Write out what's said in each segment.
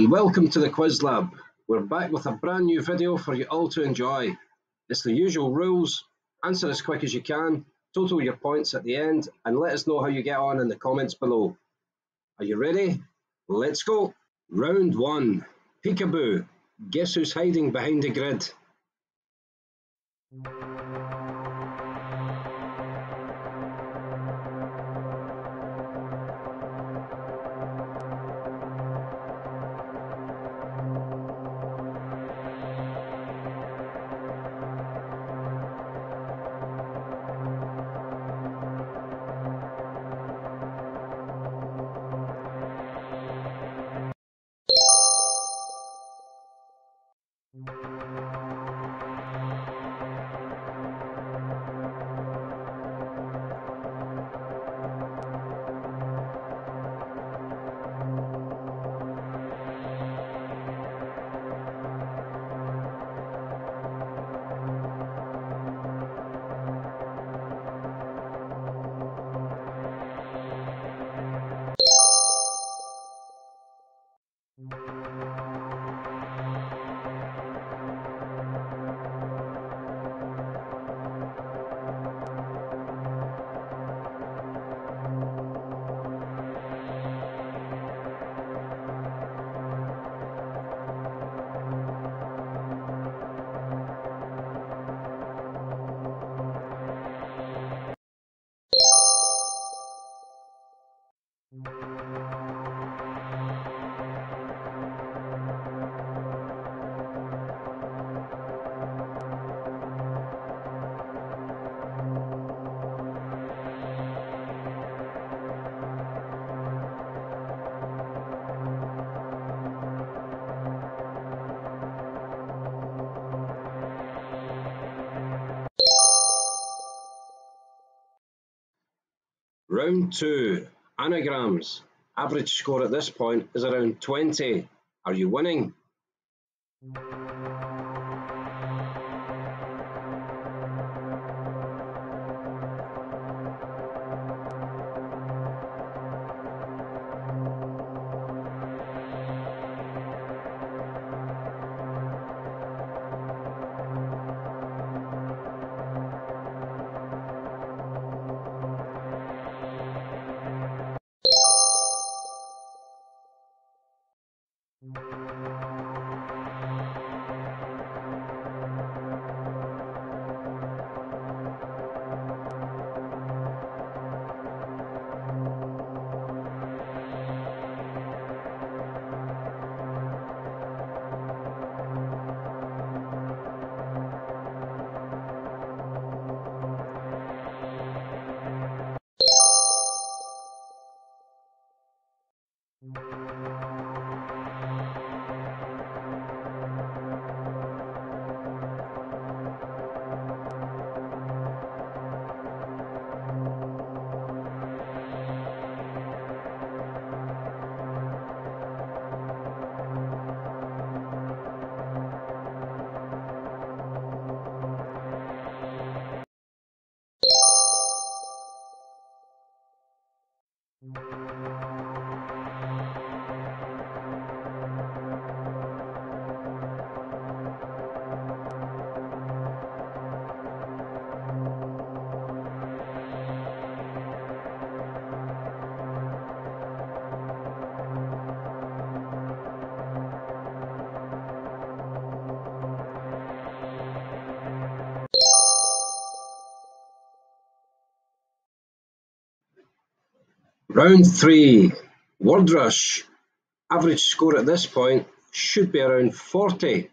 And welcome to the Quiz Lab. We're back with a brand new video for you all to enjoy. It's the usual rules, answer as quick as you can, total your points at the end and let us know how you get on in the comments below. Are you ready? Let's go! Round 1. Peekaboo. Guess who's hiding behind the grid? Round 2. Anagrams. Average score at this point is around 20. Are you winning? Round 3. Word Rush. Average score at this point should be around 40.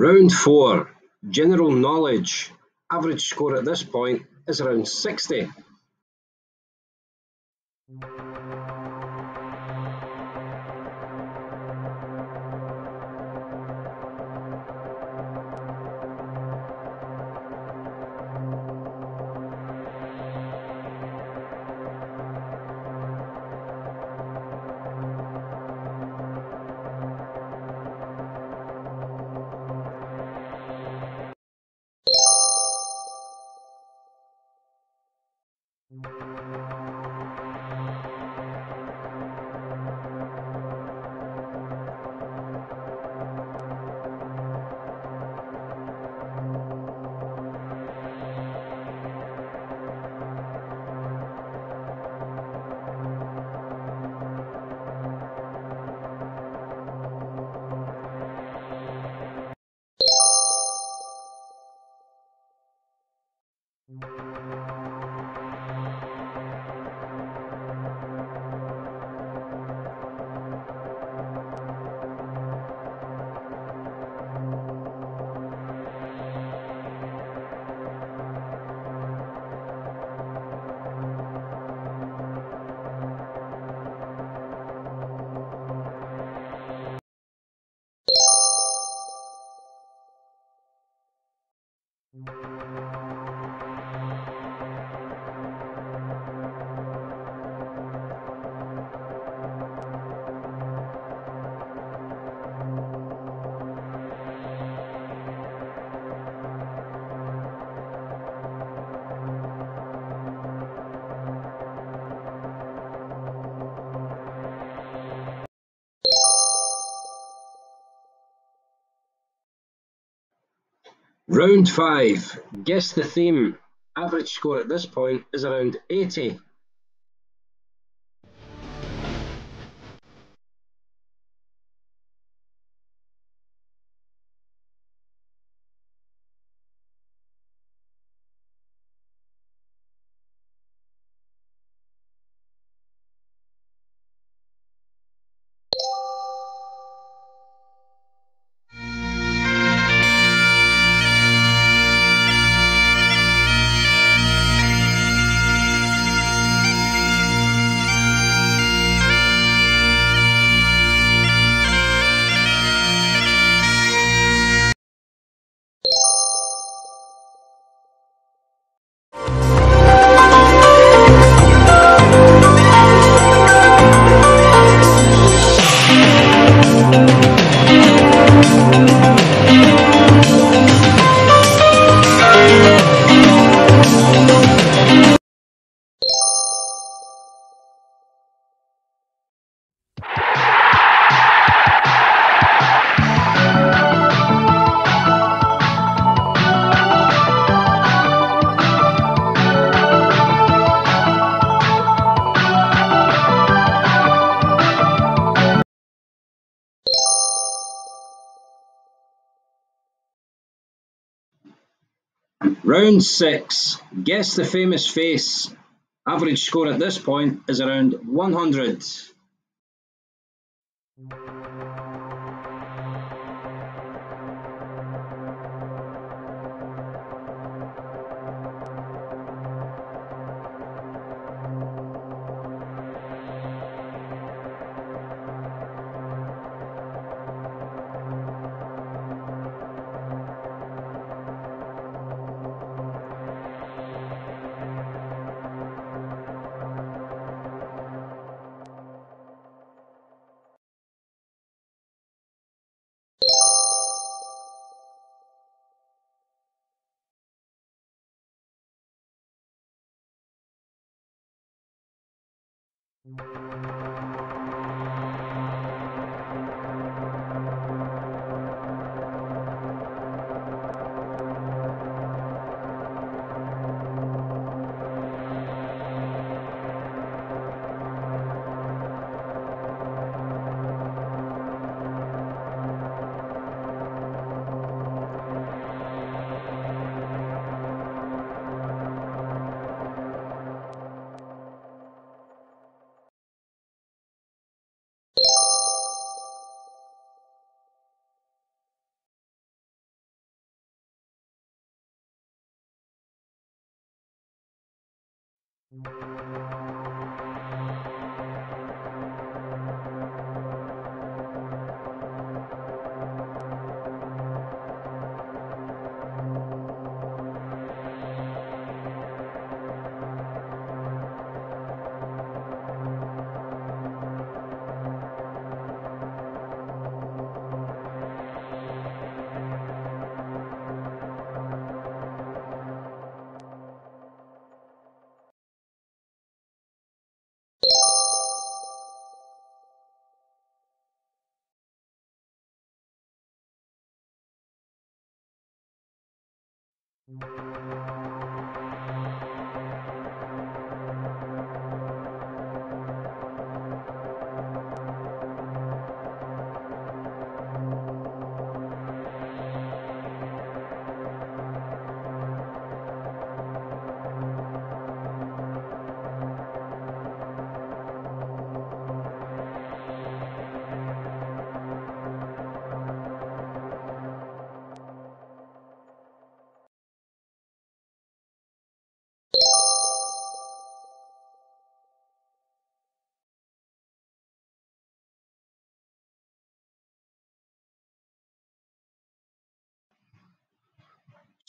Round 4. General knowledge. Average score at this point is around 60. you Round 5. Guess the theme. Average score at this point is around 80. Round 6. Guess the famous face. Average score at this point is around 100.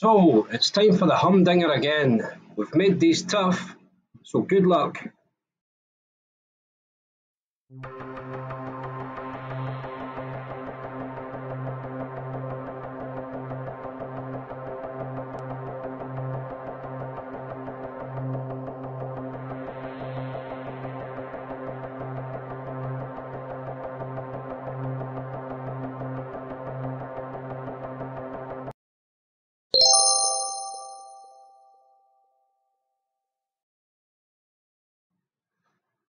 So, it's time for the humdinger again. We've made these tough, so good luck.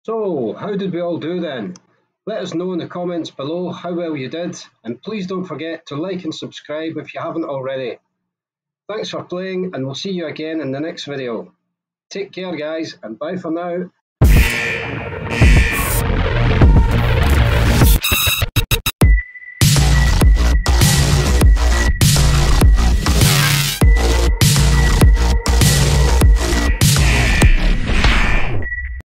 So, how did we all do then? Let us know in the comments below how well you did, and please don't forget to like and subscribe if you haven't already. Thanks for playing, and we'll see you again in the next video. Take care guys, and bye for now.